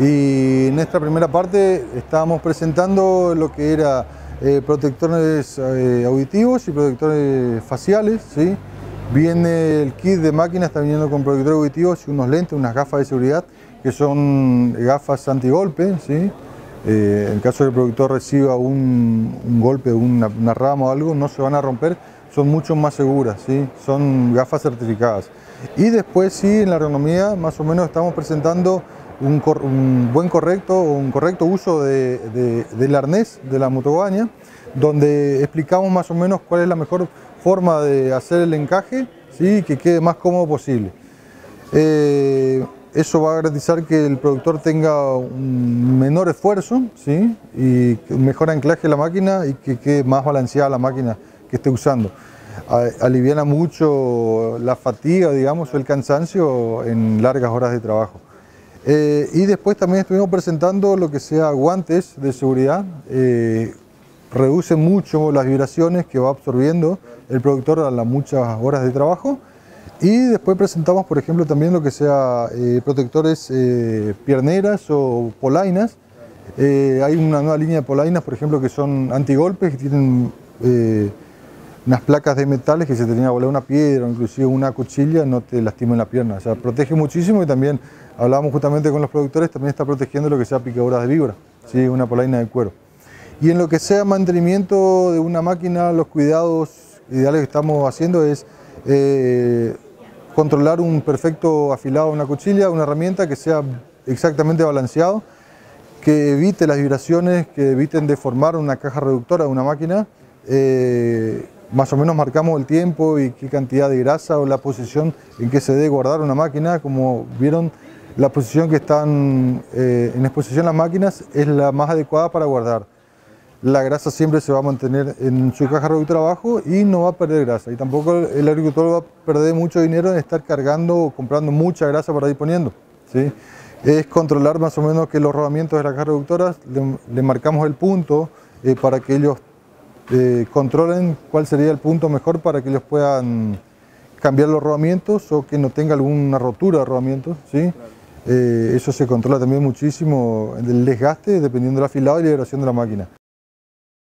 Y en esta primera parte estábamos presentando lo que era eh, protectores eh, auditivos y protectores faciales. Viene el kit de máquina, está viniendo con protectores auditivos y unos lentes, unas gafas de seguridad que son gafas antigolpe. ¿sí? Eh, en caso de que el productor reciba un, golpe, una, una, rama o algo, no se van a romper, son mucho más seguras, son gafas certificadas. Y después sí, en la ergonomía más o menos estamos presentando un, buen correcto un correcto uso de, del arnés de la motobaña, donde explicamos más o menos cuál es la mejor forma de hacer el encaje ¿sí? que quede más cómodo posible. Eh, eso va a garantizar que el productor tenga un menor esfuerzo ¿sí? y un mejor anclaje de la máquina y que quede más balanceada la máquina que esté usando. Aliviana mucho la fatiga, digamos, o el cansancio en largas horas de trabajo. Eh, y después también estuvimos presentando lo que sea guantes de seguridad. Eh, reduce mucho las vibraciones que va absorbiendo el productor a las muchas horas de trabajo. Y después presentamos, por ejemplo, también lo que sea eh, protectores pierneras o polainas. hay una nueva línea de polainas, por ejemplo, que son antigolpes, que tienen unas placas de metales que se te tenía que volar una piedra o inclusive una cuchilla no te lastimen la pierna. O sea, protege muchísimo y también hablábamos justamente con los productores, también está protegiendo lo que sea picaduras de víbora, ¿sí? una polaina de cuero. Y en lo que sea mantenimiento de una máquina, los cuidados ideales que estamos haciendo es eh, controlar un perfecto afilado de una cuchilla, una herramienta que sea exactamente balanceado, que evite las vibraciones, que eviten deformar una caja reductora de una máquina, eh, más o menos marcamos el tiempo y qué cantidad de grasa o la posición en que se debe guardar una máquina. Como vieron, la posición que están eh, en exposición las máquinas es la más adecuada para guardar. La grasa siempre se va a mantener en su caja de trabajo y no va a perder grasa. Y tampoco el agricultor va a perder mucho dinero en estar cargando o comprando mucha grasa para ir poniendo. ¿sí? Es controlar más o menos que los rodamientos de las cajas reductoras, le, marcamos el punto eh, para que ellos eh, controlen cuál sería el punto mejor para que ellos puedan cambiar los rodamientos o que no tenga alguna rotura de rodamientos. ¿sí? Eh, eso se controla también muchísimo el desgaste dependiendo del afilado y la vibración de la máquina.